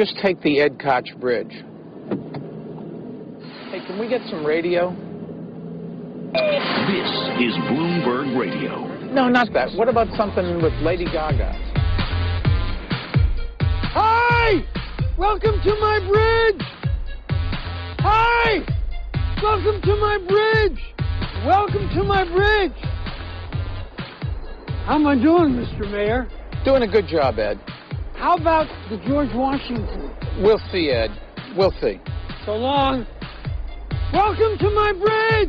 Just take the Ed Koch Bridge. Hey, can we get some radio? This is Bloomberg Radio. No, not that. What about something with Lady Gaga? Hi! Welcome to my bridge! Hi! Welcome to my bridge! Welcome to my bridge! How am I doing, Mr. Mayor? Doing a good job, Ed. How about the George Washington? We'll see, Ed. We'll see. So long. Welcome to my bridge!